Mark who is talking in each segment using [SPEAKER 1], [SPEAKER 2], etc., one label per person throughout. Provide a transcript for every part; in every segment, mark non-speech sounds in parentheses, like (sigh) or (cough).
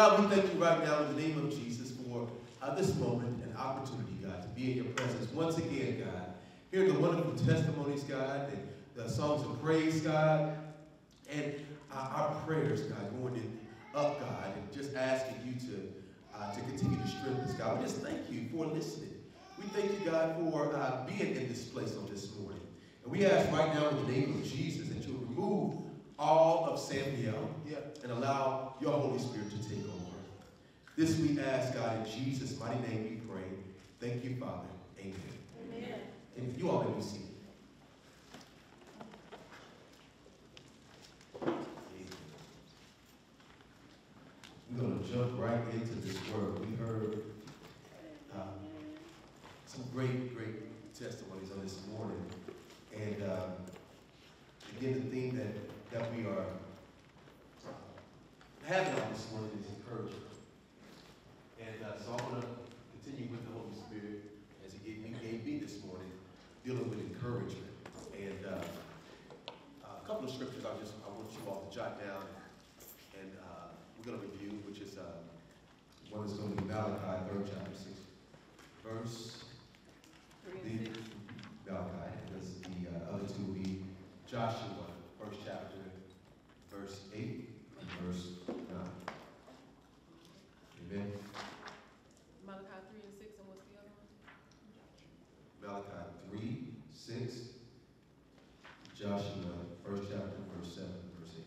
[SPEAKER 1] God, we thank you right now in the name of Jesus for uh, this moment and opportunity, God, to be in your presence once again, God. Hear the wonderful testimonies, God, and the songs of praise, God, and uh, our prayers, God, going in, up, God, and just asking you to, uh, to continue to strengthen us, God. We just thank you for listening. We thank you, God, for uh, being in this place on this morning. And we ask right now in the name of Jesus that you remove all of Samuel and allow your Holy Spirit to take over. This we ask, God, in Jesus' mighty name we pray. Thank you, Father. Amen.
[SPEAKER 2] Amen.
[SPEAKER 1] And you all may be seated. We're going to jump right into this word. We heard um, some great, great testimonies on this morning. And um, again, the theme that, that we are uh, having on this morning is encouragement. And uh, so I'm going to continue with the Holy Spirit as He gave me, gave me this morning, dealing with encouragement. And uh, a couple of scriptures I just I want you all to jot down, and uh, we're going to review, which is uh, one is going to be Malachi, third chapter, six verse.
[SPEAKER 2] Three and
[SPEAKER 1] The. Malachi, because the uh, other two will be Joshua, first chapter, verse 8 and verse 9. Amen.
[SPEAKER 2] Malachi 3 and 6, and what's the other one?
[SPEAKER 1] Malachi 3, 6, Joshua, first chapter, verse 7, verse 8.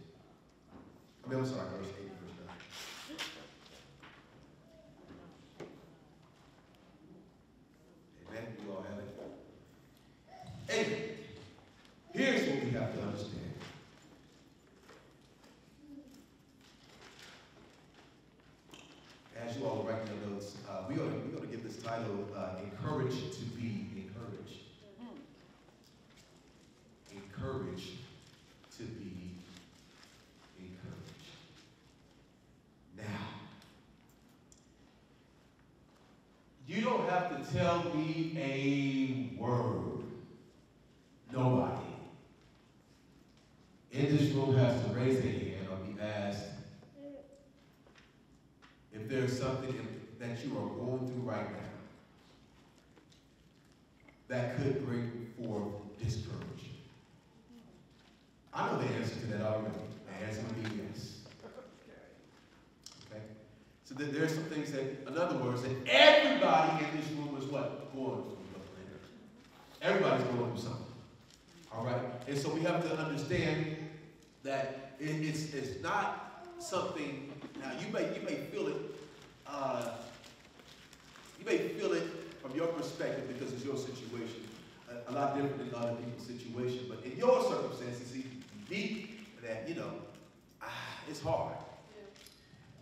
[SPEAKER 1] I mean, I'm sorry, verse 8. So that there are some things that, in other words, that everybody in this room is what? Going through. Everybody's going through something. All right? And so we have to understand that it, it's, it's not something, now you may, you may feel it, uh, you may feel it from your perspective because it's your situation, a, a lot different than other people's situation, but in your circumstances, it's unique that, you know, ah, it's hard.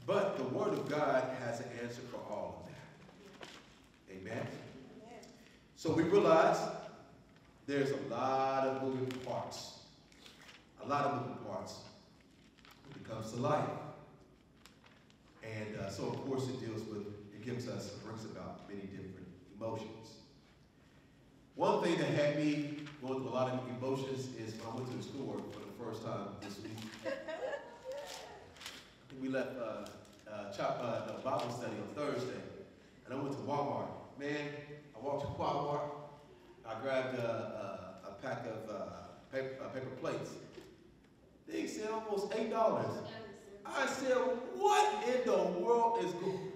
[SPEAKER 1] But the Word of God has an answer for all of that. Amen? So we realize there's a lot of moving parts. A lot of moving parts when it comes to life. And uh, so, of course, it deals with, it gives us, brings about many different emotions. One thing that had me going through a lot of emotions is I went to the store for the first time this week. We left uh, uh, chop, uh, the Bible study on Thursday, and I went to Walmart. Man, I walked to Walmart. I grabbed uh, uh, a pack of uh, paper, uh, paper plates. They said almost eight dollars. I said, what in the world is going?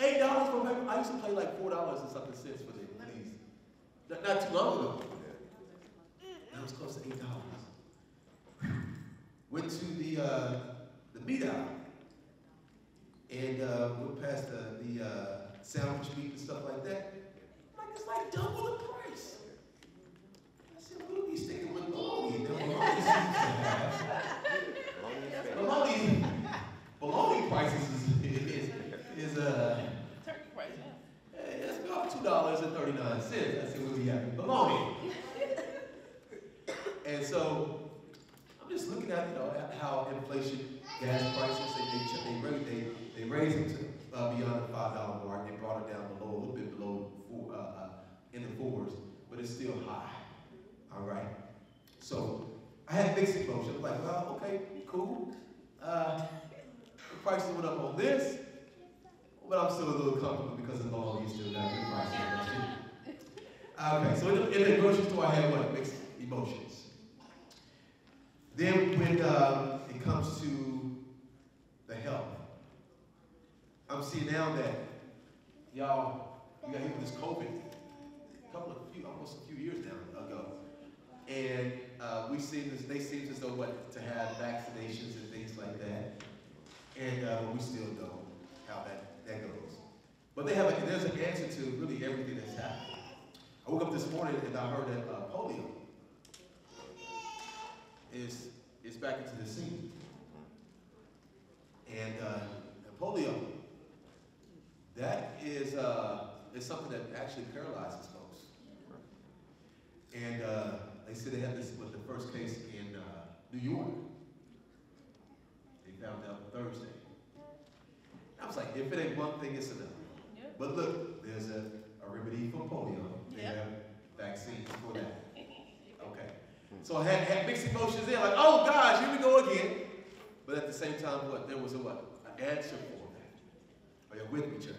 [SPEAKER 1] Eight dollars for paper? I used to pay like four dollars and something cents for the- these. Not, not too long ago. That was close to eight dollars. Went to the the meat aisle and uh, went past the the uh, sandwich meat and stuff like that. Like it's like double the price. I said, we'll be sticking with bologna. Now, bologna seems bologna. Bologna prices is is, is uh.
[SPEAKER 2] Turkey price,
[SPEAKER 1] Hey, that's about two dollars and thirty nine cents. I said we'll be having bologna. and so I'm just looking at you know how inflation, gas prices, they they they raise they they raised it to uh, beyond the five dollar mark. They brought it down below a little bit below four, uh, uh, in the fours, but it's still high. All right. So I had mixed emotions. I'm like, well, okay, cool. Uh, prices went up on this, but I'm still a little comfortable because of all you still got good prices. Okay, so in the, in the grocery store, I have what? Mixed emotions. Then when uh, it comes to the health, I'm seeing now that y'all, you got hit with this COVID a couple of few, almost a few years now ago. And uh, we seem as, they seem as though what, to have vaccinations and things like that. And uh, we still don't know how that, that goes. But they have a, there's an answer to really everything that's happening. I woke up this morning and I heard that uh, polio is, is back into the scene. And uh, polio, that is, uh, is something that actually paralyzes folks. And uh, they said they had this with the first case in uh, New York. They found out Thursday. I was like, if it ain't one thing, it's another.
[SPEAKER 2] Yep.
[SPEAKER 1] But look, there's a, a remedy for polio. They
[SPEAKER 2] Yep.
[SPEAKER 1] have vaccines for that. Okay. So I had, had mixed emotions there, like, oh gosh, here we go again. But at the same time, what? There was a what? An answer for. Are you with me, church?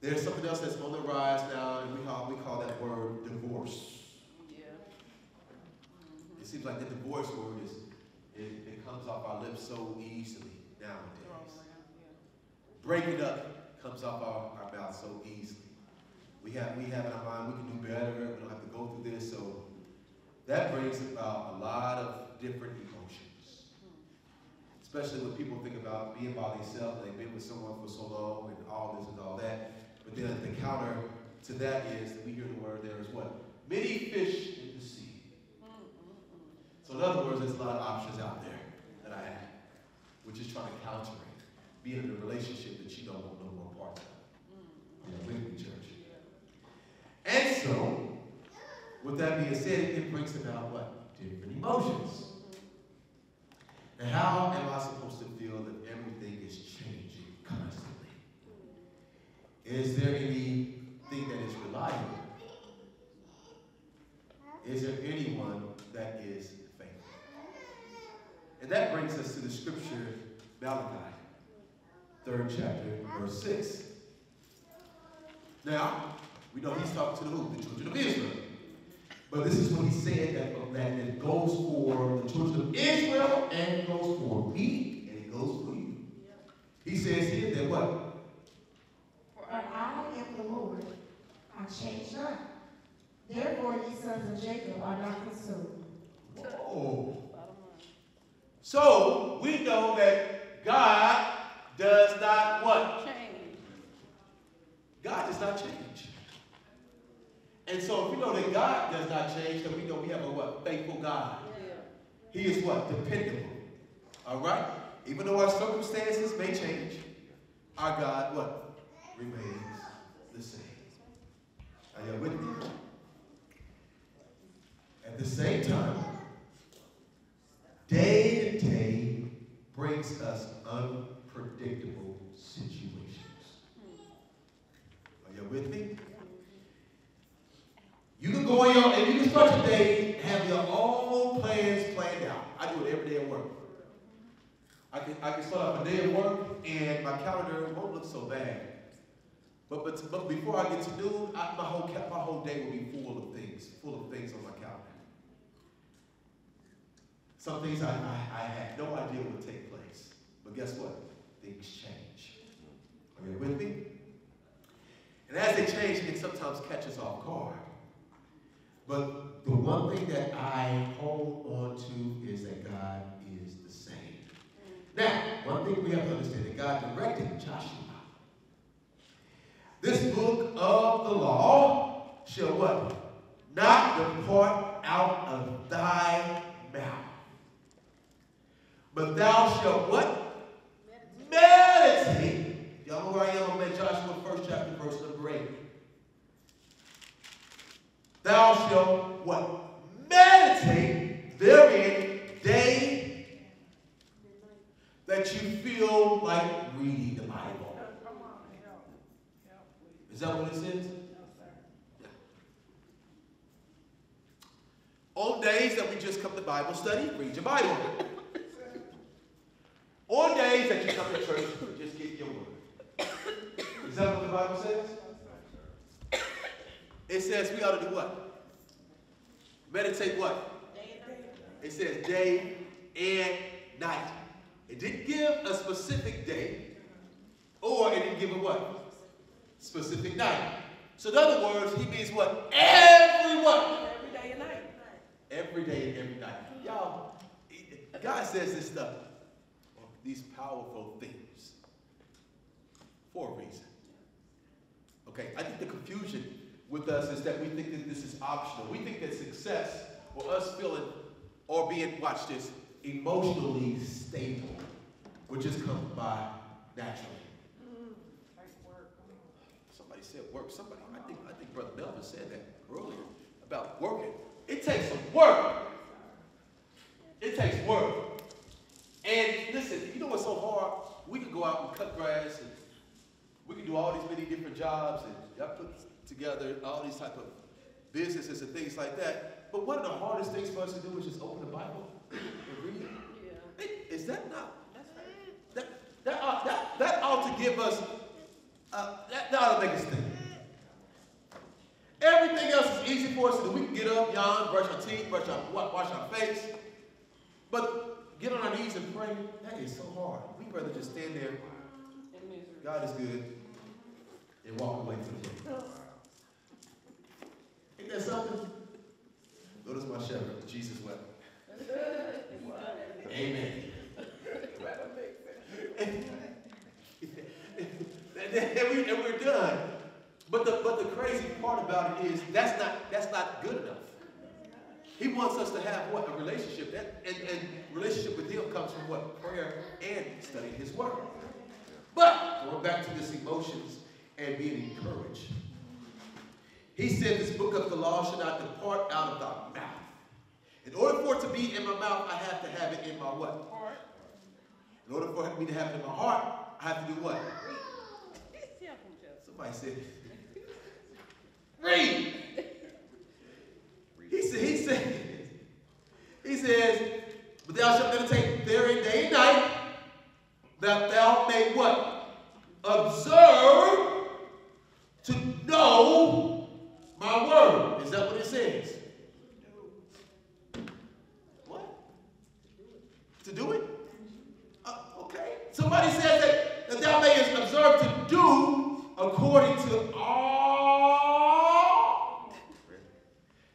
[SPEAKER 1] There's something else that's on the rise now, and we call, we call that word divorce.
[SPEAKER 2] Yeah.
[SPEAKER 1] It seems like the divorce word is, it, it comes off our lips so easily nowadays.
[SPEAKER 2] Oh, around, yeah.
[SPEAKER 1] Breaking up comes off our, our mouth so easily. We have, we have in our mind, we can do better, we don't have to go through this, so that brings about a lot of different emotions. Especially when people think about being by themselves, they've been with someone for so long and all this and all that. But then the counter to that is, we hear the word there is what? Many fish in the sea. So in other words, there's a lot of options out there that I have, which is trying to counter it. Being in a relationship that you don't want no more parts of. Yeah, with church. And so, with that being said, it brings about what? Different emotions. How am I supposed to feel that everything is changing constantly? Is there anything that is reliable? Is there anyone that is faithful? And that brings us to the scripture, Malachi, third chapter, verse 6. Now, we know he's talking to the who? The children of Israel. But this is what he said that, that it goes for the children of Israel and it goes for me and it goes for you. He says here that what?
[SPEAKER 3] For I am the Lord, I change not. Therefore ye sons of Jacob are not consumed.
[SPEAKER 1] Whoa.
[SPEAKER 2] Bottom line.
[SPEAKER 1] So we know that God does not what?
[SPEAKER 2] Change.
[SPEAKER 1] God does not change. And so if we know that God does not change, then we know we have a what? Faithful God.
[SPEAKER 2] Yeah.
[SPEAKER 1] He is what? Dependable. All right? Even though our circumstances may change, our God, what? Remains the same. Are you with me? At the same time, day to day brings us unpredictable situations. Are you with me? You can go in your, and you can start your day, have your own plans planned out. I every day at work. I can, I can start off a day at work, and my calendar won't look so bad. But, but, but before I get to noon, I, my, whole, my whole day will be full of things, full of things on my calendar. Some things I, I, I had no idea would take place. But guess what? Things change. Are you with me? And as they change, it sometimes catches off guard. But the one thing that I hold on to is that God is the same. Now, one thing we have to understand that God directed Joshua. This book of the law shall what? Not depart out of thy mouth. But thou shalt what? Meditate. Y'all know where I am? I'm at Joshua first chapter, verse number eight. Thou shalt what? Meditate therein day that you feel like reading the Bible. Is that what it says? On days that we just come to Bible study, read your Bible. On days that you come to church, just get your word. Is that what the Bible says? It says we ought to do what? Meditate what? It says day and night. It didn't give a specific day, or it didn't give a what? Specific night. So in other words, he means what? Every what?
[SPEAKER 2] Every day and night.
[SPEAKER 1] Every day and every night. Y'all, God says this stuff, these powerful things, for a reason. Okay, I think the confusion with us is that we think that this is optional. We think that success or us feeling or being, watch this, emotionally stable would just come by naturally. Somebody said work. Somebody, I think, I think Brother Melvin said that earlier about working. It takes some work. It takes work. And listen, you know what's so hard? We can go out and cut grass and we can do all these many different jobs and together all these type of businesses and things like that. But one of the hardest things for us to do is just open the Bible and read it.
[SPEAKER 2] Yeah.
[SPEAKER 1] Hey, Is that not
[SPEAKER 2] That's right.
[SPEAKER 1] that, that, ought, that, that ought to give us, uh, that, that ought to make us think. Everything else is easy for us to do. We can get up, yawn, brush our teeth, brush our, wa- wash our face. But get on our knees and pray, that is so hard. We'd rather just stand there. God is good, and walk away from the day. Ain't that something? Notice my shepherd, Jesus wept. (laughs) Amen. and, and we, and we're done. But the, but the crazy part about it is that's not, that's not good enough. He wants us to have what? A relationship. That, and, and relationship with him comes from what? Prayer and studying his word. But going back to this emotions and being encouraged. He said this book of the law should not depart out of thy mouth. In order for it to be in my mouth, I have to have it in my what?
[SPEAKER 2] Heart.
[SPEAKER 1] In order for me to have it in my heart, I have to do what? Somebody said, read. He said, he said, he says, but thou shalt meditate therein day and night, that thou may what? Observe to know my word. Is that what it says? What? To do it? Uh, okay. Somebody says that, that thou mayest observe to do according to all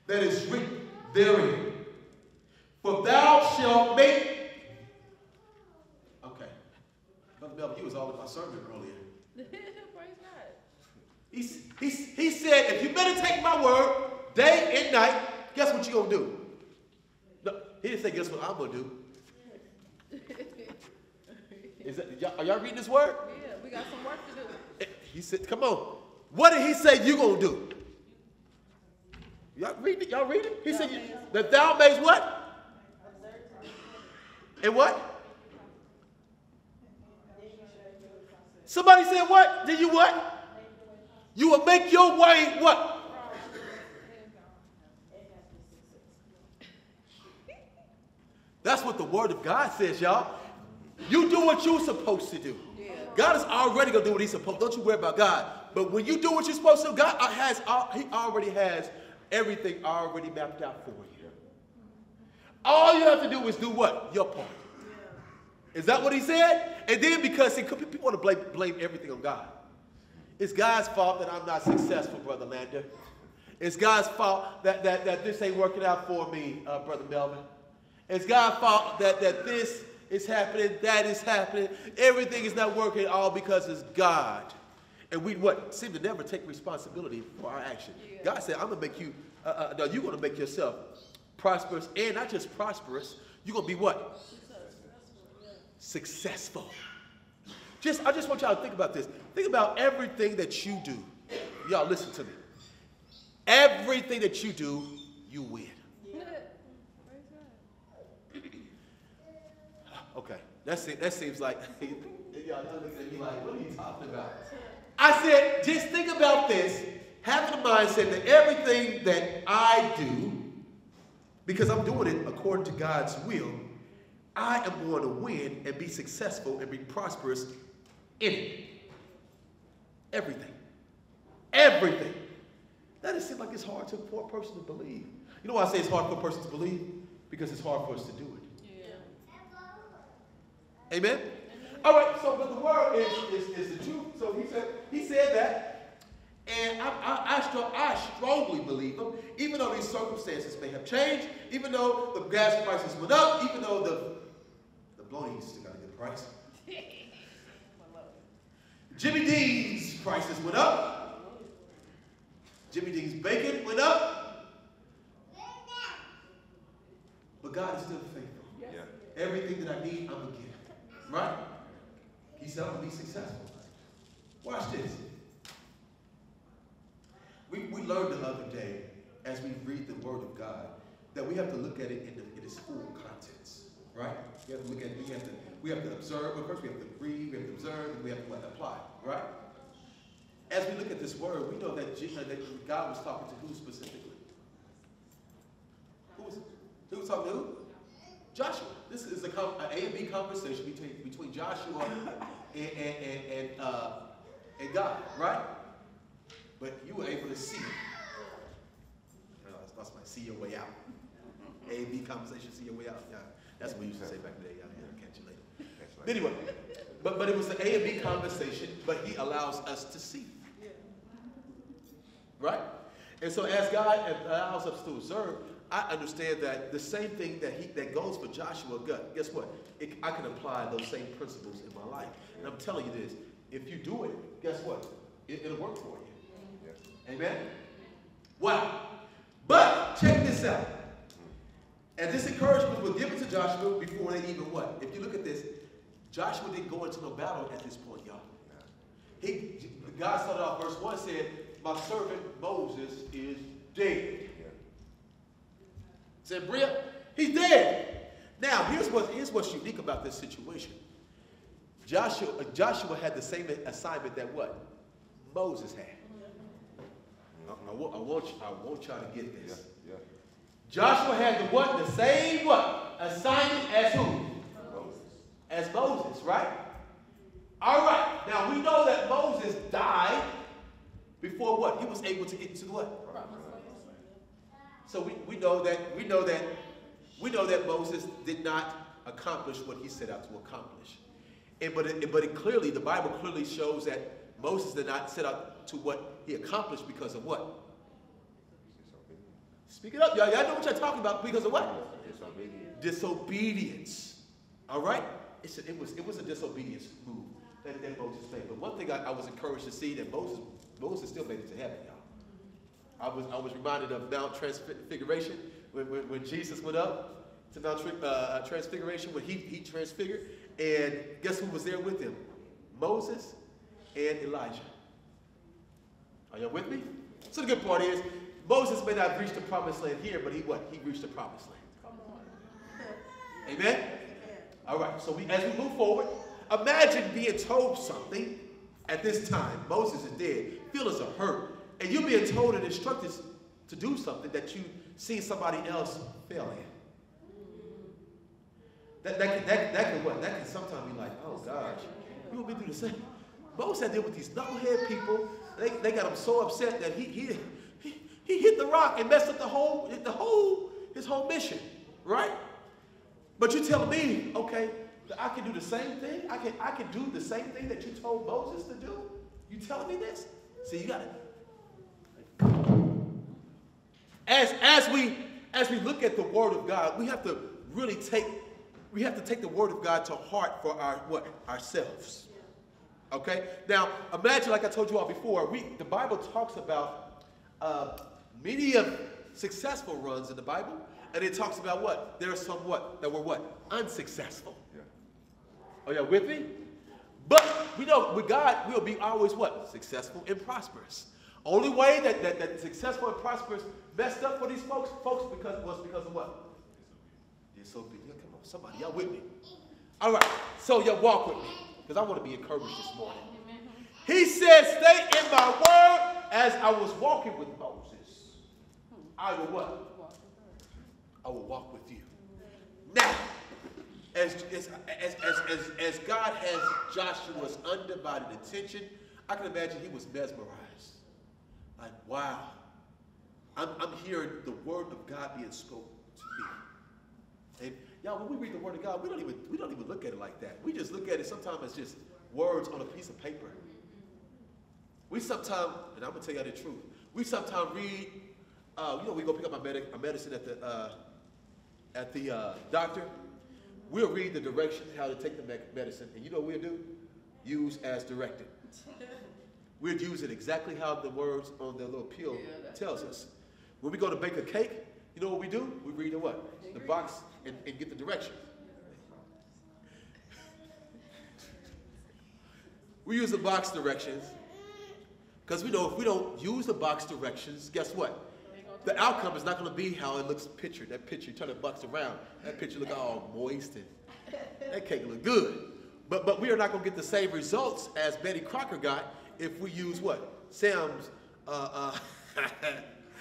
[SPEAKER 1] that is written therein. For thou shalt make. Okay. Brother Melvin, you was all in my sermon earlier. (laughs)
[SPEAKER 2] Praise God.
[SPEAKER 1] He, he, he said, if you meditate my word day and night, guess what you're going to do? No, he didn't say, guess what I'm going to do. (laughs) Is that, y'all, are y'all reading this word?
[SPEAKER 2] Yeah, we got some work to do.
[SPEAKER 1] He said, come on. What did he say you going to do? Y'all read it? Y'all read it? He said, that thou mayest what? And what? Somebody said what? Did you what? You will make your way what? That's what the word of God says, y'all. You do what you're supposed to do. God is already gonna do what He's supposed. to. Don't you worry about God. But when you do what you're supposed to, God has He already has everything already mapped out for you. All you have to do is do what? Your part. Is that what He said? And then because see, people want to blame, blame everything on God. It's God's fault that I'm not successful, Brother Lander. It's God's fault that, that, that this ain't working out for me, uh, Brother Melvin. It's God's fault that, that this is happening, that is happening. Everything is not working all because it's God. And we what seem to never take responsibility for our action.
[SPEAKER 2] Yeah.
[SPEAKER 1] God said, I'm gonna make you, uh, uh, no, you're gonna make yourself prosperous, and not just prosperous, you're gonna be what? Successful. Just, I just want y'all to think about this. Think about everything that you do. Y'all listen to me. Everything that you do, you win.
[SPEAKER 2] God. (laughs)
[SPEAKER 1] Okay, that's it. That seems like (laughs) y'all looking at me like, what are you talking about? I said, just think about this. Having a mindset that everything that I do, because I'm doing it according to God's will, I am going to win and be successful and be prosperous in it. Everything. Everything. That just seems like it's hard to, for a person to believe. You know why I say it's hard for a person to believe? Because it's hard for us to do it.
[SPEAKER 2] Yeah.
[SPEAKER 1] Amen? All right, so but the word is, is, is the truth. So he said, he said that, and I, I, I, I strongly believe him, even though these circumstances may have changed, even though the gas prices went up, even though the the bologna still got a good price. (laughs) Jimmy Dean's prices went up. Jimmy Dean's bacon went up. But God is still faithful.
[SPEAKER 4] Yeah.
[SPEAKER 1] Everything that I need, I'm gonna get. Right? He said I'm gonna be successful. Watch this. We, we learned the other day, as we read the Word of God, that we have to look at it in, the, in its full contents. Right? We have to look at we have to we have to observe. Well, first we have to read, we have to observe, and we have to what, apply. Right? As we look at this word, we know that, Jesus, that God was talking to who specifically? Who was, who was talking to who? Joshua. This is a, A and B conversation between, between Joshua and, and, and, and, uh, and God, right? But you were able to see. Uh, that's my see your way out. A and B conversation, see your way out. Yeah, that's what we used to say back in the day. Yeah, yeah, catch you later.
[SPEAKER 4] That's right.
[SPEAKER 1] But anyway, but, but it was the A and B conversation, but he allows us to see. Right? And so as God allows us to observe, I understand that the same thing that he that goes for Joshua, gut, guess what? It, I can apply those same principles in my life. And I'm telling you this, if you do it, guess what? It, it'll work for you. Amen? Wow. But check this out. And this encouragement was given to Joshua before they even what? If you look at this, Joshua didn't go into no battle at this point, y'all. He, God started off verse 1 said, My servant Moses is dead.
[SPEAKER 4] Yeah.
[SPEAKER 1] Said Bria, he's dead. Now, here's what here's what's unique about this situation. Joshua, Joshua had the same assignment that what? Moses had. I, I want, I, want, you- I want y'all to get
[SPEAKER 4] Yeah.
[SPEAKER 1] this.
[SPEAKER 4] Yeah.
[SPEAKER 1] Joshua had the what? The same what? Assignment as who? As Moses, right? All right. Now we know that Moses died before what? He was able to get into the what? So we, we know that we know that we know that Moses did not accomplish what he set out to accomplish. And but it, but it clearly the Bible clearly shows that Moses did not set out to what he accomplished because of what? Speak it up, y'all. Y'all know what you're talking about because of what?
[SPEAKER 4] Disobedience.
[SPEAKER 1] Disobedience. All right? It's a, it was it was a disobedience move that, that Moses made. But one thing I, I was encouraged to see that Moses Moses still made it to heaven, y'all. I was, I was reminded of Mount Transfiguration when, when, when Jesus went up to Mount Tri- uh, Transfiguration when he, he transfigured. And guess who was there with him? Moses and Elijah. Are y'all with me? So the good part is Moses may not have reached the promised land here, but he what? He reached the promised land.
[SPEAKER 2] Come on.
[SPEAKER 1] Amen? All right, so we, as we move forward, imagine being told something at this time. Moses is dead, feelings are hurt, and you being told and instructed to do something that you seen somebody else fail in. That, that, that, that can what? That can sometimes be like, oh gosh, you want me to do the same? Moses had deal with these knucklehead people. They, they got him so upset that he, he, he, he hit the rock and messed up the whole, the whole, his whole mission, right? But you're telling me, okay, I can do the same thing? I can, I can do the same thing that you told Moses to do? You telling me this? See, you got to. As, as, we, as we look at the Word of God, we have to really take, we have to take the Word of God to heart for our, what? Ourselves. Okay? Now, imagine, like I told you all before, we, the Bible talks about uh, many of successful runs in the Bible, and it talks about what? There are some what? That were what? Unsuccessful.
[SPEAKER 4] Yeah.
[SPEAKER 1] Are y'all with me? But we know with God, we'll be always what? Successful and prosperous. Only way that, that, that successful and prosperous messed up for these folks, folks because was because of what? Disobedience. Come on, somebody, y'all with me? All right, so y'all walk with me, because I want to be encouraged this morning. He said, stay in my word as I was walking with Moses. I will what? I will walk with you. Now, as, as, as, as, as, God has Joshua's undivided attention, I can imagine he was mesmerized. Like, wow, I'm, I'm hearing the word of God being spoken to me. And y'all, when we read the word of God, we don't even we don't even look at it like that. We just look at it sometimes as just words on a piece of paper. We sometimes, and I'm gonna tell y'all the truth. We sometimes read, uh, you know, we go pick up my, medic, medicine at the uh, at the uh, doctor. We'll read the directions how to take the me- medicine, and you know what we'll do? Use as directed. (laughs) We'll use it exactly how the words on the little pill
[SPEAKER 2] Yeah,
[SPEAKER 1] tells us. When we go to bake a cake, you know what we do? We read the what? The box and, and get the directions. (laughs) We use the box directions because we know if we don't use the box directions, guess what? The outcome is not going to be how it looks pictured. That picture, you turn the box around, that picture look all moist and that cake look good. But but we are not going to get the same results as Betty Crocker got if we use what? Sam's uh, uh,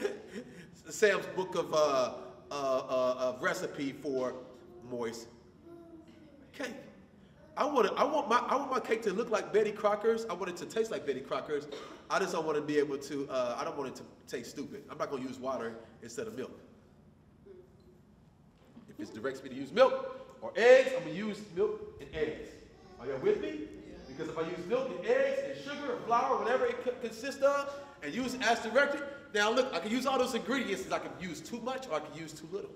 [SPEAKER 1] (laughs) Sam's book of uh, uh, uh, of recipe for moist cake. I want I want my I want my cake to look like Betty Crocker's. I want it to taste like Betty Crocker's. I just don't want to be able to. Uh, I don't want it to taste stupid. I'm not going to use water instead of milk. If it directs me to use milk or eggs, I'm going to use milk and eggs. Are y'all with me? Because if I use milk and eggs and sugar and flour, whatever it co- consists of, and use it as directed, now look, I can use all those ingredients. I can use too much or I can use too little.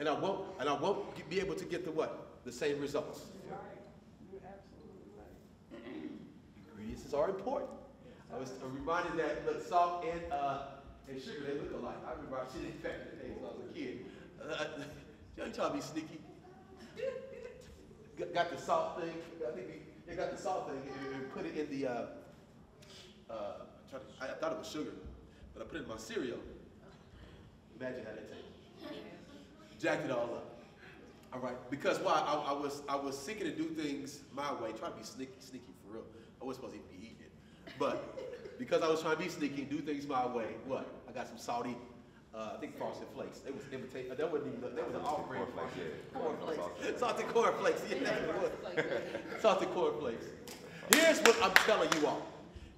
[SPEAKER 1] And I won't, and I won't be able to get the what? The same results. Ingredients are important. I was reminded that look, salt and uh, and sugar they look alike. I remember I should infect the days when I was a kid. Uh, (laughs) you trying to be sneaky? Got, the salt thing. I think they got the salt thing and, and put it in the. Uh, uh, tried to, I, I thought it was sugar, but I put it in my cereal. Imagine how that tastes. Jacked it all up. All right, because why? I, I was I was seeking to do things my way, trying to be sneaky, sneaky for real. I wasn't supposed to be eating it, but because I was trying to be sneaky and do things my way, what? I got some salty, uh, I think frosted flakes. They was imitate. That wasn't even. That was an off-brand
[SPEAKER 4] Cornflakes, yeah.
[SPEAKER 1] cornflakes. Salted cornflakes. Yeah, that's what it was. Salted cornflakes. Here's what I'm telling you all.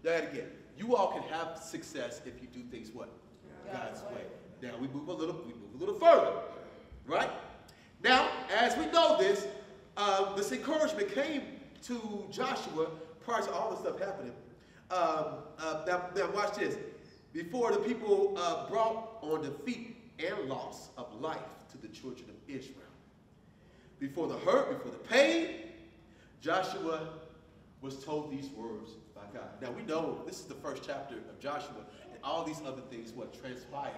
[SPEAKER 1] That again. You all can have success if you do things what? God's way. Now we move a little. We move a little further, right? Now, as we know this, uh, this encouragement came to Joshua prior to all this stuff happening. Um, uh, now, now, watch this. Before the people uh, brought on defeat and loss of life to the children of Israel. Before the hurt, before the pain, Joshua was told these words by God. Now we know this is the first chapter of Joshua, and all these other things what transpired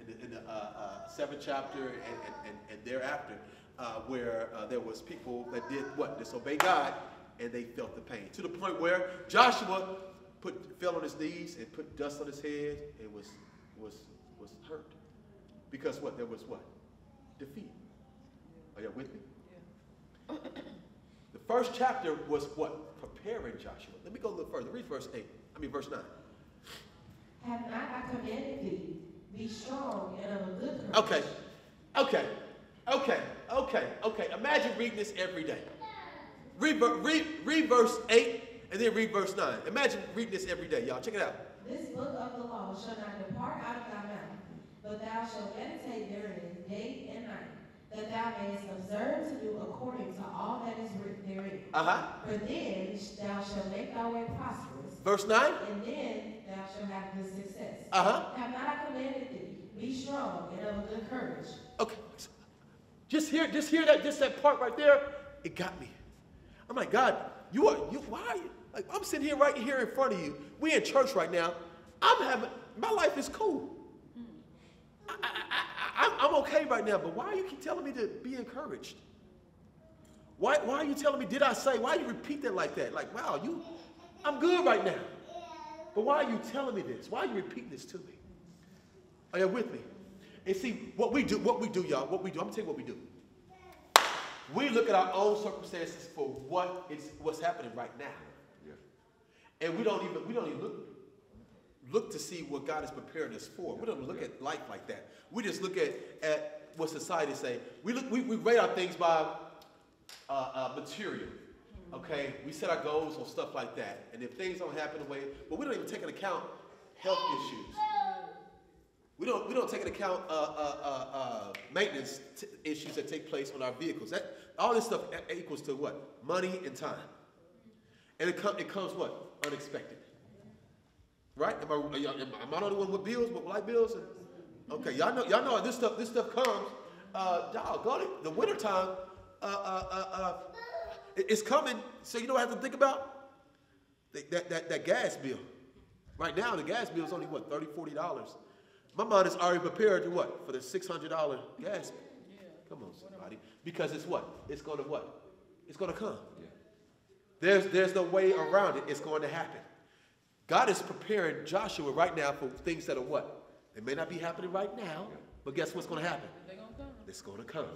[SPEAKER 1] in the, in the uh, uh, seventh chapter and, and, and, and thereafter, uh, where uh, there was people that did what disobey God, and they felt the pain to the point where Joshua put fell on his knees and put dust on his head and was was was hurt because what there was what defeat. Are y'all with me? The first chapter was what? Preparing Joshua. Let me go a little further. Read verse 8. I mean, verse 9.
[SPEAKER 3] Have not I commanded thee, be strong and of a good courage.
[SPEAKER 1] Okay. Okay. Okay. Okay. Okay. Imagine reading this every day. Read, read, read verse 8 and then read verse 9. Imagine reading this every day, y'all. Check it out.
[SPEAKER 3] This book of the law shall not depart out of thy mouth, but thou shalt meditate therein day and night, that thou mayest observe to do according to all that is written therein.
[SPEAKER 1] Uh huh.
[SPEAKER 3] For then thou shalt make thy way prosperous,
[SPEAKER 1] Verse 9.
[SPEAKER 3] and then thou shalt have good success.
[SPEAKER 1] Uh huh.
[SPEAKER 3] Have not I commanded thee, be strong and of good courage.
[SPEAKER 1] Okay. Just hear, just hear that, just that part right there. It got me. I'm like, God, you are, you, why are you? Like, I'm sitting here right here in front of you. We in church right now. I'm having, my life is cool. I, I, I, I'm okay right now, but why are you keep telling me to be encouraged? Why, why are you telling me, did I say, why you repeat that like that? Like, wow, you, I'm good right now. But why are you telling me this? Why are you repeating this to me? Are you with me? And see, what we do, what we do, y'all, what we do, I'm gonna tell you what we do. We look at our own circumstances for what it's what's happening right now.
[SPEAKER 4] Yeah.
[SPEAKER 1] And we don't even we don't even look look to see what God has prepared us for. We don't look at life like that. We just look at, at what society say. We look we, we rate our things by uh, uh, material. Okay, we set our goals on stuff like that. And if things don't happen the way, but we don't even take into account health issues. We don't, we don't take into account, uh, uh, uh, uh, maintenance issues that take place on our vehicles. That, all this stuff equals to what? Money and time. And it comes, it comes what? Unexpected. Right? Am I, am I the only one with bills, with light bills? Okay, y'all know, y'all know this stuff, this stuff comes, uh, to, the wintertime, uh, uh, uh, uh, it's coming, so you I have to think about? That, that, that, that gas bill. Right now, the gas bill is only what, thirty, forty dollars? My mind is already prepared to what? For the six hundred dollar gas bill. Come on, somebody. Because it's what? It's gonna what? It's gonna come. There's, there's no way around it. It's going to happen. God is preparing Joshua right now for things that are what? They may not be happening right now, but guess what's going to happen?
[SPEAKER 2] They gonna come.
[SPEAKER 1] It's going to come.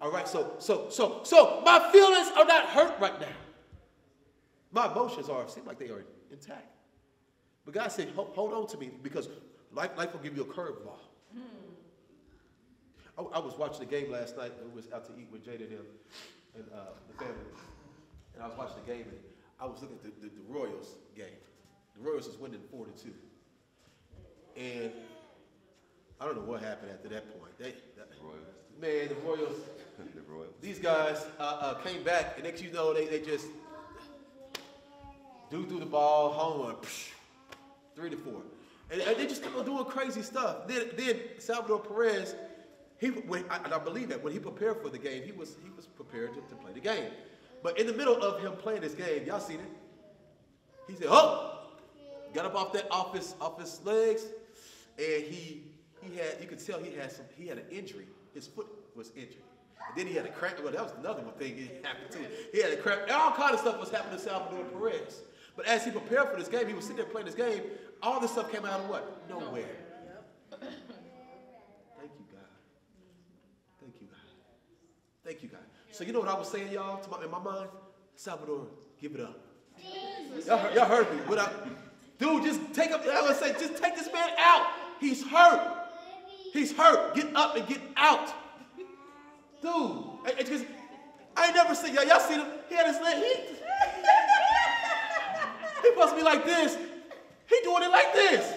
[SPEAKER 1] All right, so, so, so, so my feelings are not hurt right now. My emotions are, seem like they are intact. But God said, hold, hold on to me because life, life will give you a curveball. I, I was watching the game last night. I was out to eat with Jada and them and uh, the family. And I was watching the game and I was looking at the, the, the Royals game. The Royals is winning four to two. And I don't know what happened after that point. They, that, man, the Royals, (laughs)
[SPEAKER 4] The Royals.
[SPEAKER 1] these guys uh, uh, came back, and next you know, they, they just do through the ball, home run, psh, three to four. And, and they just kept on doing crazy stuff. Then, then Salvador Perez, he, when, I, and I believe that when he prepared for the game, he was, he was prepared to, to play the game. But in the middle of him playing this game, y'all seen it? He said, "Oh!" Got up off that office, off his legs, and he he had you could tell he had some he had an injury. His foot was injured. And then he had a cramp. Well, that was another one thing that happened to him. He had a cramp. All kind of stuff was happening to Salvador Perez. But as he prepared for this game, he was sitting there playing this game. All this stuff came out of what? Nowhere. Thank you, God. Thank you, God. Thank you, God. So you know what I was saying, y'all, my, in my mind? Salvador, give it up. Y'all y'all heard me. What I, dude, just take up. I was say, just take this man out. He's hurt. He's hurt. Get up and get out, dude. I, I just, I ain't never seen y'all. Y'all seen him? He had his leg. He, (laughs) he supposed be like this. He doing it like this.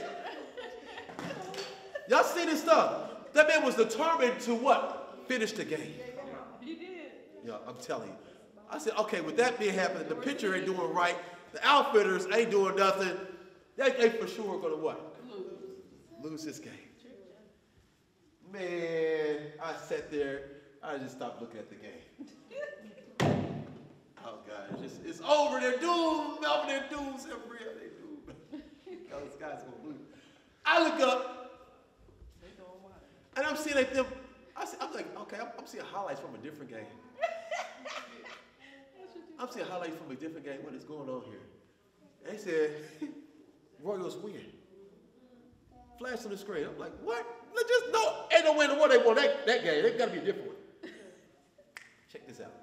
[SPEAKER 1] Y'all see this stuff? That man was determined to what? Finish the game.
[SPEAKER 2] Did.
[SPEAKER 1] Yeah, I'm telling you. I said, okay, with that being happening, the pitcher ain't doing right, the outfitters ain't doing nothing. They, they for sure gonna what? Lose this game. Man, I sat there, I just stopped looking at the game. Oh God, it's just it's over. They're doomed. Melvin, they're doomed. Maria, they doomed. Gonna. I look up
[SPEAKER 2] They
[SPEAKER 1] and I'm seeing like them. I see, I'm like, okay, I'm, I'm seeing highlights from a different game. I'm seeing highlights from a different game. What is going on here? They said, (laughs) Royals win. Flash on the screen. I'm like, what? Let's just no. Ain't no way in the world they won that, that game. They got to be a different one. Check this out.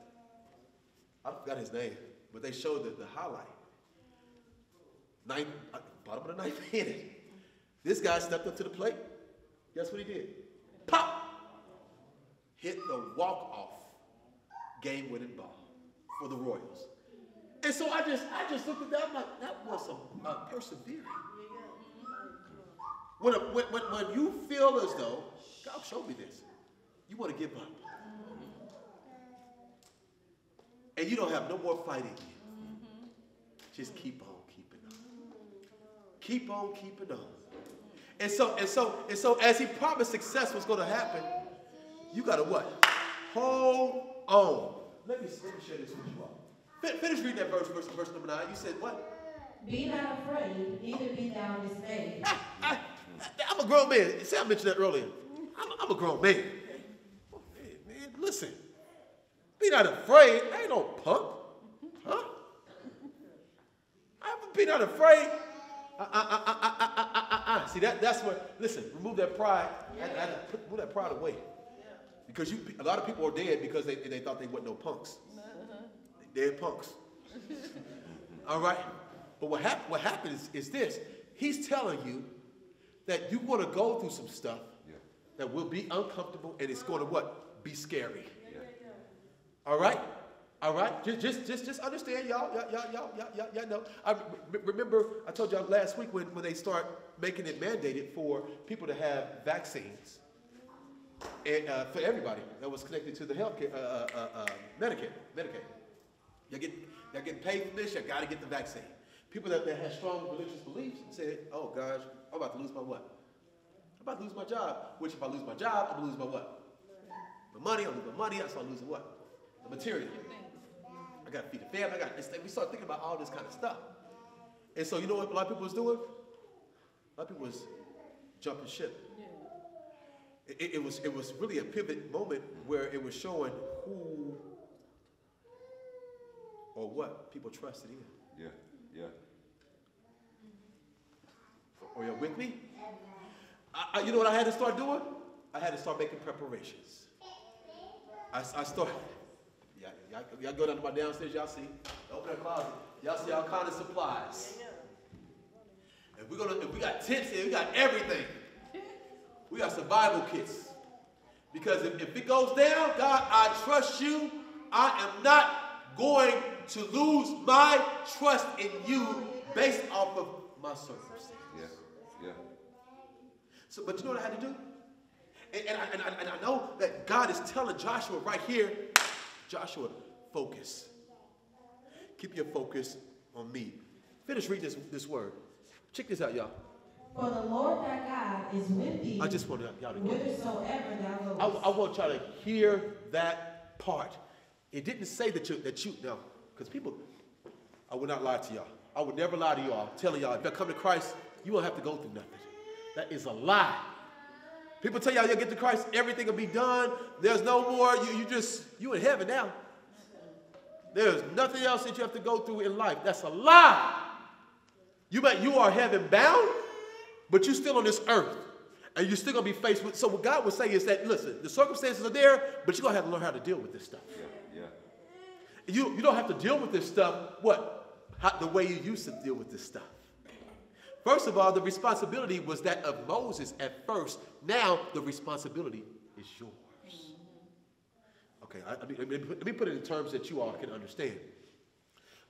[SPEAKER 1] I forgot his name, but they showed the, the highlight. Ninth, uh, bottom of the ninth (laughs) inning. This guy stepped up to the plate. Guess what he did? Pop! Hit the walk-off game-winning ball for the Royals. And so I just, I just looked at that. I'm like, that was some uh, persevering. When, a, when, when, when you feel as though God showed me this, you want to give up, and you don't have no more fight in you. Just keep on. Keep on keeping on. And so, and so, and so, as he promised success was going to happen, you got to what? Hold on. Let me, let me share this with you all. Fin- Finish reading that verse, verse, verse number nine. You said what?
[SPEAKER 3] Be not afraid, neither be thou dismayed.
[SPEAKER 1] Ah, ah, I, am a grown man. Sam mentioned that earlier. I'm, I'm a grown man. Hey, man, listen. Be not afraid. I ain't no punk. Huh? I'm be not afraid. Uh, uh, uh, uh, uh, uh. See, that, that's what, listen, remove that pride. Yeah. I, I, put, move that pride away. Yeah. Because you, a lot of people are dead because they, they thought they weren't no punks. Uh-huh. Dead punks. (laughs) All right? But what, hap- what happens is this. He's telling you that you're going to go through some stuff yeah. that will be uncomfortable and it's going to what? Be scary. All right? All right, just just just just understand, y'all, y'all, y'all, y'all, y'all, y'all, know. I re- remember I told y'all last week when, when they start making it mandated for people to have vaccines, and uh, for everybody that was connected to the healthcare, uh, uh, uh, uh, Medicaid, Medicaid. You get you get paid for this. You got to get the vaccine. People that, that had strong religious beliefs said, "Oh gosh, I'm about to lose my what? I'm about to lose my job. Which if I lose my job, I'm gonna lose my what? My money. I'm gonna lose my money. I start losing what? The material. I got to feed the family. I got. This thing. We start thinking about all this kind of stuff. And so you know what a lot of people was doing? A lot of people was jumping ship.
[SPEAKER 2] Yeah.
[SPEAKER 1] It, it was it was really a pivot moment where it was showing who or what people trusted in.
[SPEAKER 4] Yeah, yeah.
[SPEAKER 1] Are you with me? I, I, you know what I had to start doing? I had to start making preparations. I, I started. Yeah, y'all, y'all go down to my downstairs, y'all see. Open that closet. Y'all see all kind of supplies. If we're gonna, if we got tents here, we got everything. We got survival kits. Because if, if it goes down, God, I trust you. I am not going to lose my trust in you based off of my circumstances.
[SPEAKER 4] Yeah, yeah.
[SPEAKER 1] So, but you know what I had to do? And, and, I, and, I, and I know that God is telling Joshua right here, Joshua, focus. Keep your focus on me. Finish reading this, this word. Check this out, y'all.
[SPEAKER 3] For the Lord thy God is with thee
[SPEAKER 1] I just want y'all to get it.
[SPEAKER 3] thou
[SPEAKER 1] I. I want y'all to hear that part. It didn't say that you, that you, no, because people, I would not lie to y'all. I would never lie to y'all, telling y'all, if you come to Christ, you won't have to go through nothing. That is a lie. People tell y'all you'll get to Christ, everything will be done. There's no more, you, you just, you in heaven now. There's nothing else that you have to go through in life. That's a lie. You bet you are heaven bound, but you're still on this earth. And you're still gonna be faced with. So what God would say is that, listen, the circumstances are there, but you're gonna have to learn how to deal with this stuff.
[SPEAKER 4] Yeah, yeah.
[SPEAKER 1] You, you don't have to deal with this stuff, what? How, the way you used to deal with this stuff. First of all, the responsibility was that of Moses at first. Now the responsibility is yours. Mm-hmm. Okay, I, I mean, let, me, let me put it in terms that you all can understand.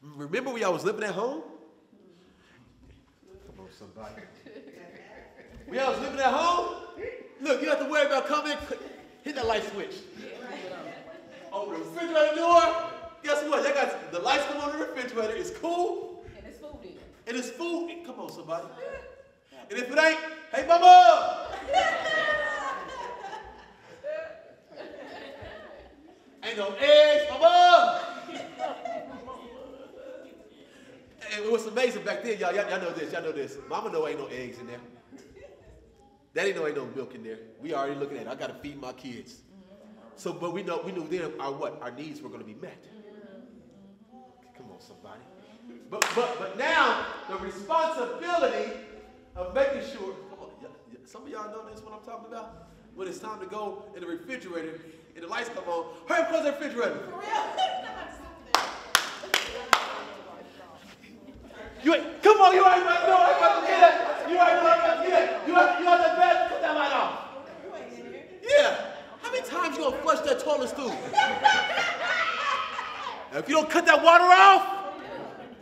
[SPEAKER 1] Remember when I was living at home? Come on, somebody. When I was living at home, look, you don't have to worry about coming. Hit that light switch. Open the refrigerator door. Guess what? They got the lights come on the refrigerator. It's cool.
[SPEAKER 2] And it's food in.
[SPEAKER 1] And it's food. Come on, somebody. And if it ain't, hey, mama. ain't no eggs, mama. and what's amazing back then, y'all, y'all, know this, y'all know this. Mama know ain't no eggs in there. Daddy know ain't no milk in there. We already looking at it. I gotta feed my kids. So, but we know we knew then our what our needs were gonna be met. Come on, somebody. But but but now the responsibility of making sure. Come on, some of y'all know this what I'm talking about. When it's time to go in the refrigerator and the lights come on, hurry up, close the refrigerator. For real? (laughs) You ain't, come on, you ain't about, no, I ain't about to get it. You ain't about to get it. You have, you have the bed, cut that light off. Yeah. How many times you gonna flush that toilet stool? (laughs) if you don't cut that water off,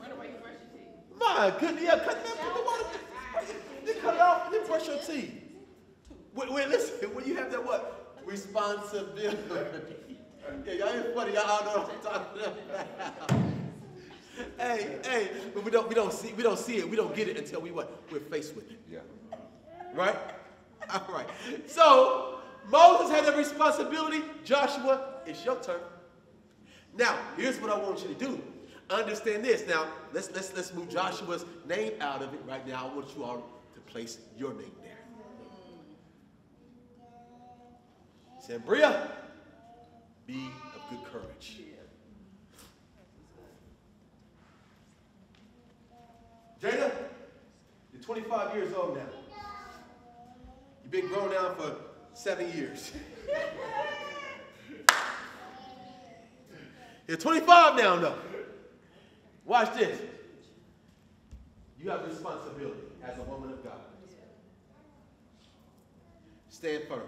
[SPEAKER 2] Run away, brush your teeth.
[SPEAKER 1] My goodness, yeah, cut that, cut the water. You cut it off and then brush your teeth. Wait, wait, listen, when you have that what? Responsibility. yeah, y'all ain't funny, y'all all know what I'm talking about. hey, hey, but we don't we don't see we don't see it, we don't get it until we what? We're faced with it.
[SPEAKER 4] Yeah.
[SPEAKER 1] Right? All right. So Moses had the responsibility. Joshua, it's your turn. Now, here's what I want you to do. Understand this. Now, let's let's let's move Joshua's name out of it right now. I want you all to place your name there. Sambria, be of good courage. Jada, you're 25 years old now. You've been grown now for seven years. (laughs) You're 25 now, though. Watch this. You have responsibility as a woman of God. Stand firm.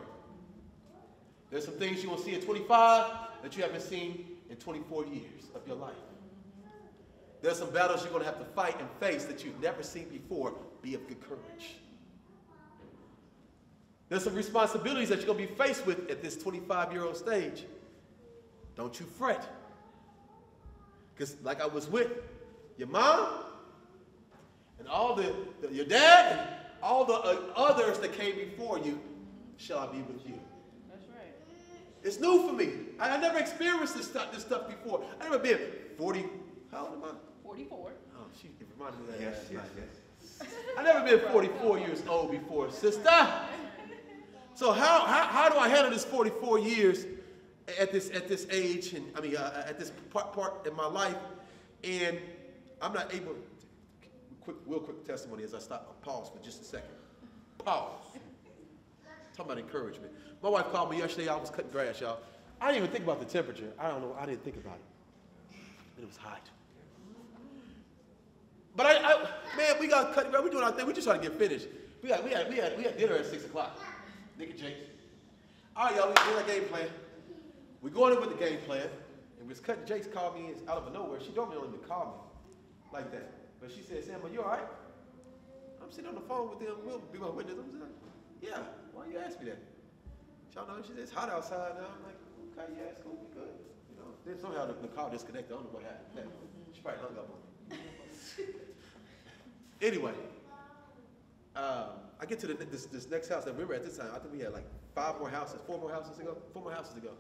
[SPEAKER 1] There's some things you will see at 25 that you haven't seen in 24 years of your life. There's some battles you're going to have to fight and face that you've never seen before. Be of good courage. There's some responsibilities that you're going to be faced with at this 25 year old stage. Don't you fret. Because, like I was with your mom and all the, the- your dad and all the uh, others that came before you, shall I be with you.
[SPEAKER 2] That's right.
[SPEAKER 1] It's new for me. I, I never experienced this stuff, this stuff before. I never been 40. How old am I?
[SPEAKER 2] Forty-four.
[SPEAKER 1] Oh, she it reminded me of that.
[SPEAKER 4] Yes,
[SPEAKER 1] last
[SPEAKER 4] yes, yes.
[SPEAKER 1] I never been 44 years old before, sister. So how, how, how do I handle this 44 years at this at this age and I mean uh, at this part part in my life, and I'm not able. To, Quick, real quick testimony as I stop. i Pause for just a second. Pause. Talking about encouragement. My wife called me yesterday. I was cutting grass, y'all. I didn't even think about the temperature. I don't know. I didn't think about it. And it was hot. But I, I man, we got cut. We're doing our thing. We just trying to get finished. We got, we had, we had, we had dinner at six o'clock. Nick and Jake. All right, y'all. We did our game plan. We going in with the game plan, and was cutting. Jake's called me out of nowhere. She normally don't even call me like that, but she said, "Sam, are you all right?" I'm sitting on the phone with them. We'll be my witness. I'm saying, "Yeah." Why you ask me that? Y'all know she said it's hot outside now. I'm like, "Okay, yeah, it's gonna be good." You know. Then somehow the, the call disconnected. I don't know what happened. She probably hung up on me. (laughs) Anyway, um, I get to the, this, this next house. that we were at this time, I think we had like five more houses, four more houses to go, four more houses to go.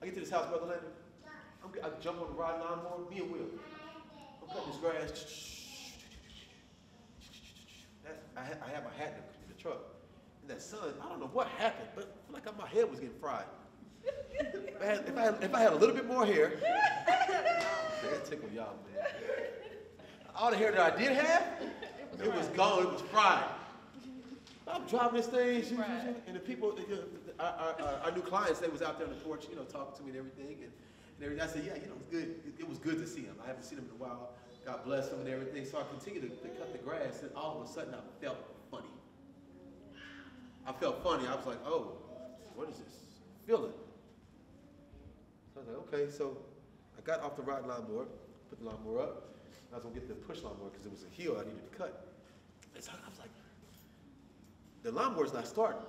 [SPEAKER 1] I get to this house, Brother Landon. I'm, I jump on the ride lawnmower, me and Will. I'm cutting this grass. That's, I, had, I had my hat in the, in the truck. And that sun, I don't know what happened, but I feel like my head was getting fried. If I had, if I had, if I had a little bit more hair, (laughs) that tickled y'all, man. All the hair that I did have, it was gone. It was fried. I'm driving this thing, and the people, our, our, our, new clients, they was out there on the porch, you know, talking to me and everything, and, and everything. I said, yeah, you know, it's good. It, it was good to see them. I haven't seen them in a while. God bless them and everything. So I continued to, to cut the grass, and all of a sudden, I felt funny. I felt funny. I was like, oh, what is this feeling? So I was like, okay. So I got off the ride lawnmower, put the lawnmower up. I was gonna get the push lawnmower because it was a hill I needed to cut. And so I was like, the lawnmower's not starting.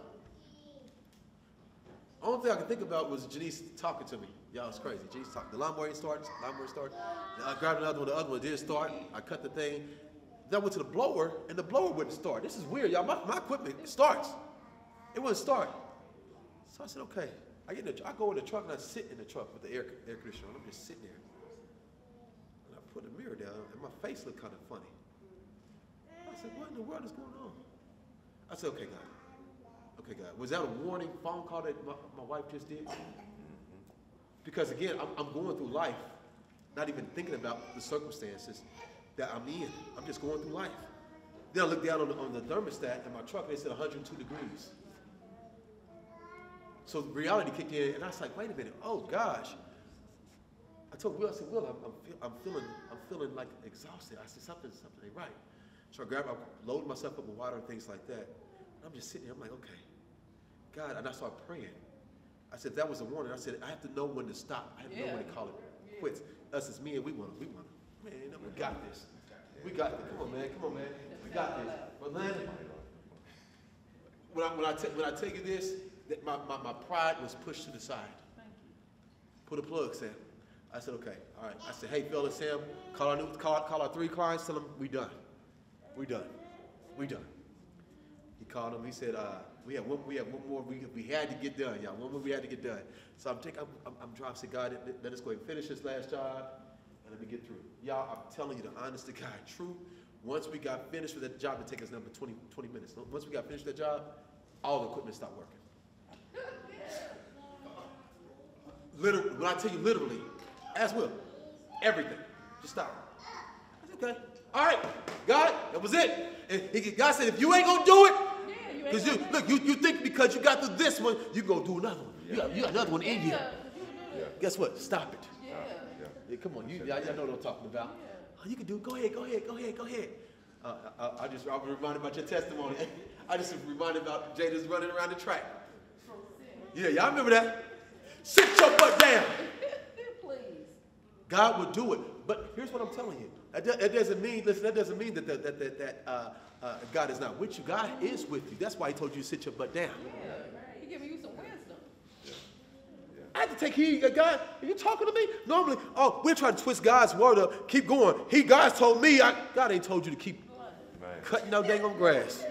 [SPEAKER 1] Only thing I could think about was Janice talking to me. Y'all, it's crazy. Janice talking. The lawnmower ain't starting. Lawnmower started. I grabbed another one. The other one did start. I cut the thing. Then I went to the blower, and the blower wouldn't start. This is weird, y'all. My, my equipment starts. It wouldn't start. So I said, okay. I get in the, I go in the truck and I sit in the truck with the air, air conditioner on. I'm just sitting there. And I put the mirror down, and my face looked kind of funny. I said, what in the world is going on? I said, okay, God. Okay, God. Was that a warning phone call that my, my wife just did? Because again, I'm, I'm going through life, not even thinking about the circumstances that I'm in. I'm just going through life. Then I look down on the, on the thermostat in my truck, and it said 102 degrees. So reality kicked in, and I was like, wait a minute, oh gosh. I told Will, I said, Will, I'm, I'm, feel, I'm feeling, I'm feeling like exhausted. I said, something, something ain't right. So I grabbed, I loaded myself up with water and things like that. And I'm just sitting there, I'm like, okay, God, and I started praying. I said, that was a warning. I said, I have to know when to stop. I have to know when to call it quits. Us as men, we want, to, we want, to. man, we got this. We got this. Come on, man, come on, man. We got this. But Landon, when I, when I, te- when I tell you this, that my, my, my pride was pushed to the side.
[SPEAKER 2] Thank you.
[SPEAKER 1] Put a plug, Sam. I said, okay, all right. I said, hey, fellas, Sam, call our new, call, call our three clients, tell them we done. We done. We done. He called them. He said, uh, we have one, we have one more. We, we had to get done, y'all. One more we had to get done. So I'm taking, I'm, I'm, I'm driving. I said, God, let, us go and finish this last job, and let me get through. Y'all, I'm telling you the honest to God (laughs) truth. Once we got finished with that job, it take us number 20, 20 minutes. Once we got finished that job, all the equipment stopped working. Literally, when I tell you literally, as well, everything, just stop. I said, okay, all right, God, that was it. And God said, if you ain't gonna do it, because you look, you, you think because you got through this one, you go do another one. You got, you got another one in you.
[SPEAKER 2] Yeah, you do.
[SPEAKER 1] Guess what? Stop it.
[SPEAKER 2] Yeah.
[SPEAKER 1] Yeah, come on, you, y'all, y'all know what I'm talking about. Oh, you can do. it. Go ahead, go ahead, go ahead, go ahead. Uh, I, I- I just I was reminded about your testimony. (laughs) I just was reminded about Jada's running around the track. Yeah, y'all remember that? Sit your butt down.
[SPEAKER 2] Please.
[SPEAKER 1] God would do it. But here's what I'm telling you. That, that doesn't mean, listen, that doesn't mean that, that, that, that, that uh, uh, God is not with you. God is with you. That's why he told you to sit your butt down.
[SPEAKER 2] Yeah, he giving you some wisdom.
[SPEAKER 1] I have to take heed. uh, God, are you talking to me? Normally, oh, we're trying to twist God's word up. Keep going. He, God's told me. I, God ain't told you to keep
[SPEAKER 4] Man.
[SPEAKER 1] cutting no dang on grass.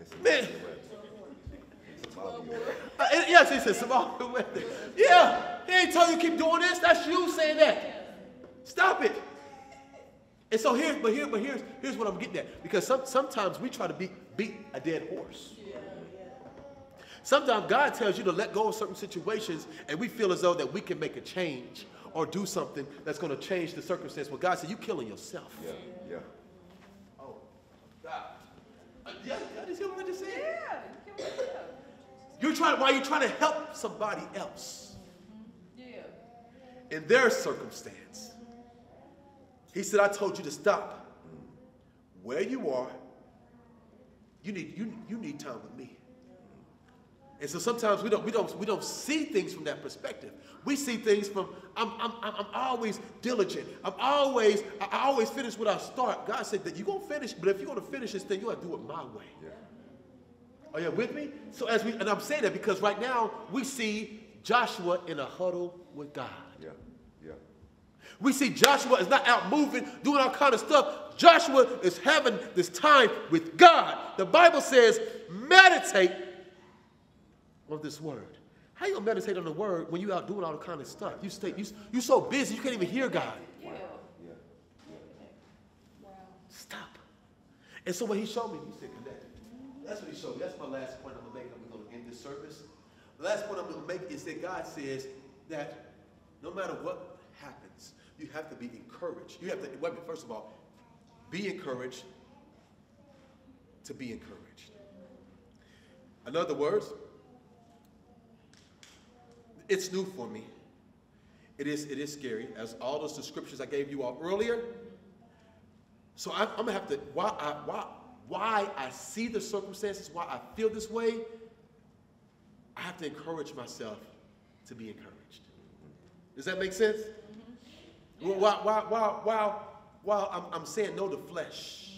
[SPEAKER 4] It's
[SPEAKER 1] Man. Uh, yes, he said small. (laughs) Yeah, he ain't told you to keep doing this. That's you saying that. Stop it. And so here, but here, but here's here's what I'm getting at. Because some, sometimes we try to beat beat a dead horse. Sometimes God tells you to let go of certain situations, and we feel as though that we can make a change or do something that's going to change the circumstance. Well, God said, you're killing yourself."
[SPEAKER 4] Yeah, yeah.
[SPEAKER 1] Oh, God. Uh, yeah, y'all just hear what I just said?
[SPEAKER 2] Yeah, you give yourself.
[SPEAKER 1] You're trying. Why are you trying to help somebody else?
[SPEAKER 2] Yeah,
[SPEAKER 1] in their circumstance. He said, I told you to stop. Where you are, you need, you, you need time with me. And so sometimes we don't, we, don't, we don't see things from that perspective. We see things from, I'm, I'm, I'm always diligent. I'm always, I I always finish what I start. God said that you're going to finish, but if you're going to finish this thing, you got to do it my way.
[SPEAKER 4] Yeah.
[SPEAKER 1] Are you with me? So as we, and I'm saying that because right now we see Joshua in a huddle with God.
[SPEAKER 4] Yeah, yeah.
[SPEAKER 1] We see Joshua is not out moving, doing all kind of stuff. Joshua is having this time with God. The Bible says, meditate on this word. How you gonna meditate on the word when you out doing all the kind of stuff? You stay, you you so busy you can't even hear God.
[SPEAKER 2] yeah.
[SPEAKER 4] Yeah.
[SPEAKER 2] Wow.
[SPEAKER 1] Stop. And so when he showed me, he said connect. That's what he showed me. That's my last point I'm gonna make. and We're gonna end this service. The last point I'm gonna make is that God says that no matter what happens, you have to be encouraged. You have to, minute, first of all, be encouraged to be encouraged. In other words, it's new for me. It is, it is scary, as all those descriptions I gave you all earlier. So I'm, I'm gonna have to why I why why I see the circumstances, why I feel this way. I have to encourage myself to be encouraged. Does that make sense? Mm-hmm. Well, While while while while while I'm, I'm saying no to flesh,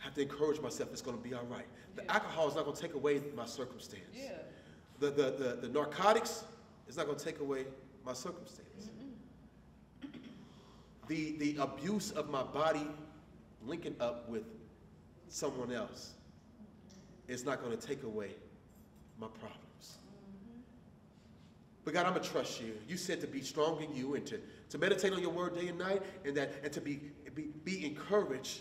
[SPEAKER 1] I have to encourage myself. It's gonna be all right. The alcohol is not gonna take away my circumstance.
[SPEAKER 2] Yeah.
[SPEAKER 1] The, the, the, the narcotics is not going to take away my circumstance. The, the abuse of my body linking up with someone else is not going to take away my problems. But God, I'm going to trust you. You said to be strong in you and to, to meditate on your word day and night and, that, and to be, be, be encouraged.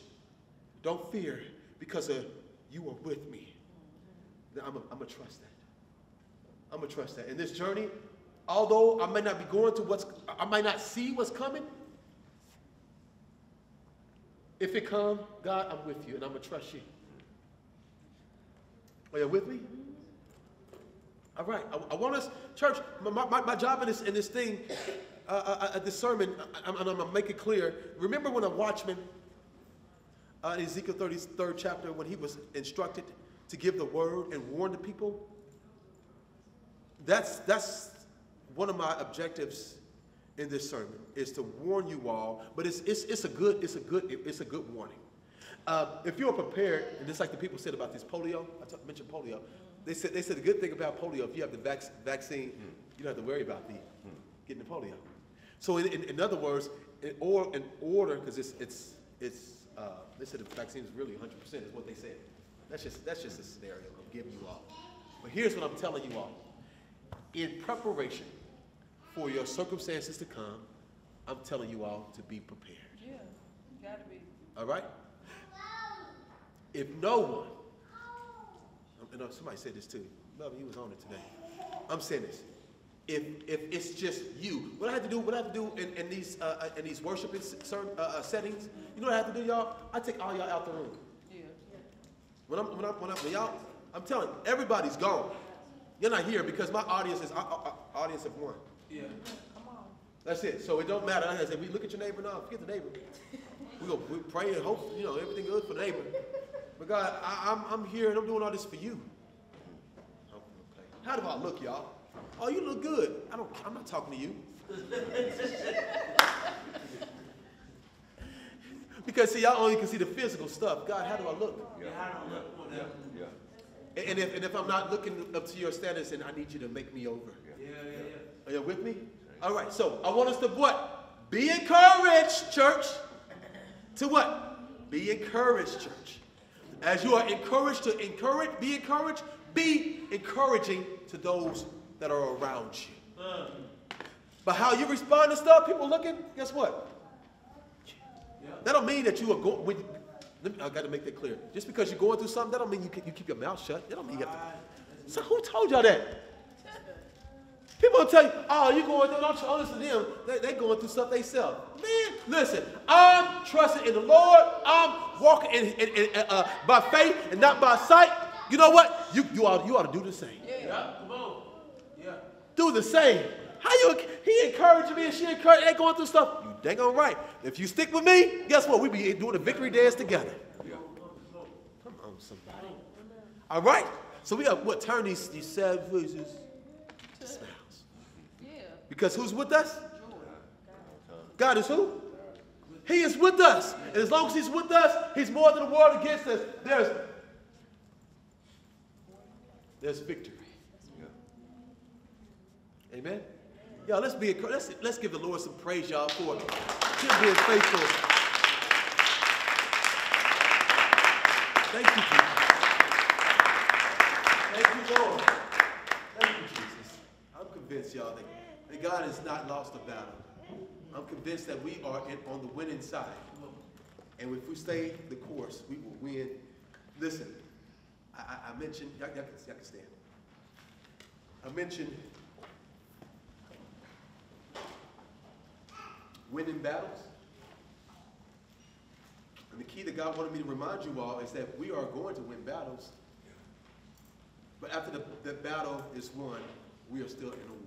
[SPEAKER 1] Don't fear because of you are with me. I'm going to trust that. I'm gonna trust that. In this journey, although I might not be going to what's, I might not see what's coming. If it come, God, I'm with you, and I'm gonna trust you. Are you with me? All right. I, I want us, church. My, my, my job in this in this thing, uh, uh, uh, this sermon, I, I'm, I'm gonna make it clear. Remember when a watchman uh, in Ezekiel 33rd chapter, when he was instructed to give the word and warn the people? That's, that's one of my objectives in this sermon is to warn you all, but it's, it's, it's a good, it's a good, it's a good warning. Uh, if you're prepared, and just like the people said about this polio, I t- mentioned polio, they said, they said the good thing about polio, if you have the vac- vaccine, you don't have to worry about the, getting the polio. So in, in, in other words, in, or, in order, because it's, it's, it's, uh, they said the vaccine is really 100% is what they said. That's just, that's just a scenario I'm giving you all. But here's what I'm telling you all. In preparation for your circumstances to come, I'm telling you all to be prepared.
[SPEAKER 2] Yeah, you gotta be.
[SPEAKER 1] All right? If no one, I somebody said this too. Melvin, you was on it today. I'm saying this. If if it's just you, what I have to do, what I have to do in, in these uh, uh, in these worshiping certain, uh, uh, settings, you know what I have to do, y'all? I take all y'all out the room.
[SPEAKER 2] Yeah.
[SPEAKER 1] When I'm when I'm when, I'm, when y'all, I'm telling you, everybody's gone. You're not here because my audience is uh, uh, uh, audience of one.
[SPEAKER 2] Come on.
[SPEAKER 1] That's it. So it don't matter. I say, we look at your neighbor now. Forget the neighbor. We go, we pray and hope, you know, everything good for the neighbor. But God, I, I'm, I'm here and I'm doing all this for you. Okay. How do I look, y'all? Oh, you look good. I don't, I'm not talking to you. (laughs) because see, y'all only can see the physical stuff. God, how do I look?
[SPEAKER 4] Yeah, yeah, yeah, yeah.
[SPEAKER 1] And and if, and if I'm not looking up to your standards, then I need you to make me over. Are you with me? All right, so I want us to what? Be encouraged, church. To what? Be encouraged, church. As you are encouraged to encourage, be encouraged, be encouraging to those that are around you. But how you respond to stuff, people looking, guess what? That don't mean that you are going. I got to make that clear. Just because you're going through something, that don't mean you, can, you keep your mouth shut. That don't mean you have to. So who told y'all that? People will tell you, oh, you going through, don't you don't listen to them. They, they going through stuff they themselves. Man, listen, I'm trusting in the Lord. I'm walking in, in, in, uh, by faith and not by sight. You know what? You, you, ought, you ought to do the same.
[SPEAKER 2] Yeah. Yeah. come on. Yeah.
[SPEAKER 1] Do the same. How you, he encouraged me and she encouraging, they going through stuff. You dang on right. If you stick with me, guess what? We be doing a victory dance together.
[SPEAKER 4] Yeah.
[SPEAKER 1] Come on, somebody. All right. So we have what? Turn these, these sad faces to smiles.
[SPEAKER 2] Yeah.
[SPEAKER 1] Because who's with us? God is who? He is with us. And as long as he's with us, he's more than the world against us. There's, there's victory. Amen. Y'all, let's be let's let's give the Lord some praise, y'all, for him being faithful. Thank you, Jesus. Thank you, Lord. Thank you, Jesus. I'm convinced, y'all, that, that God has not lost a battle. I'm convinced that we are in, on the winning side. And if we stay the course, we will win. Listen, I, I, mentioned, y'all, y'all, can, y'all can stand. I mentioned winning battles. And the key that God wanted me to remind you all is that we are going to win battles. But after the, the battle is won, we are still in a